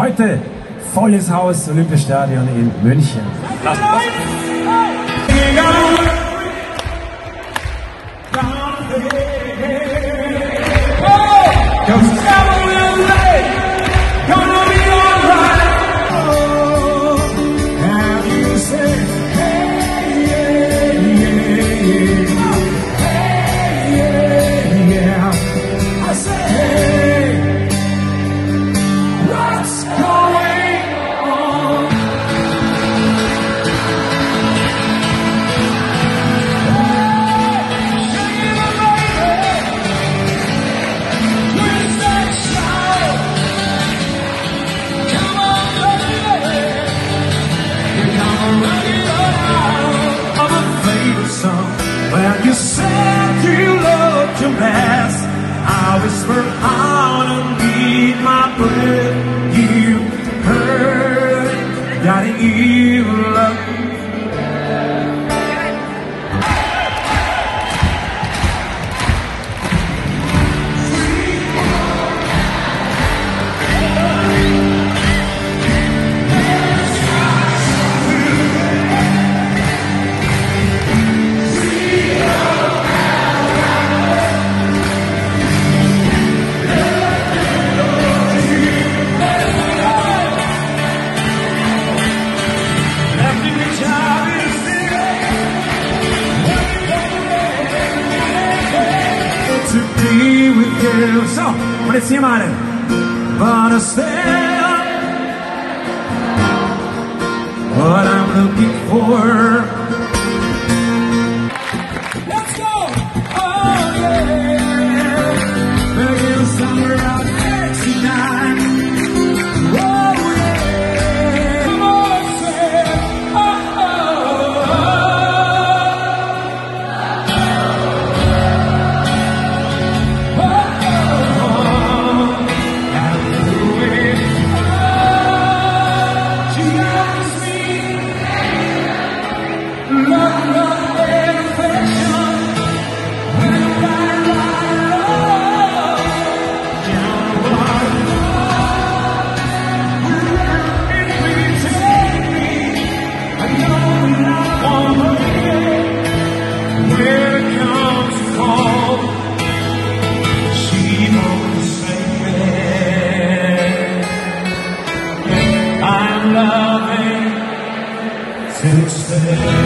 Heute volles Haus, Olympiastadion in München. Well, you said you loved your past. I whisper out you. So, what is your mind? But I still, what I'm looking for. To stay.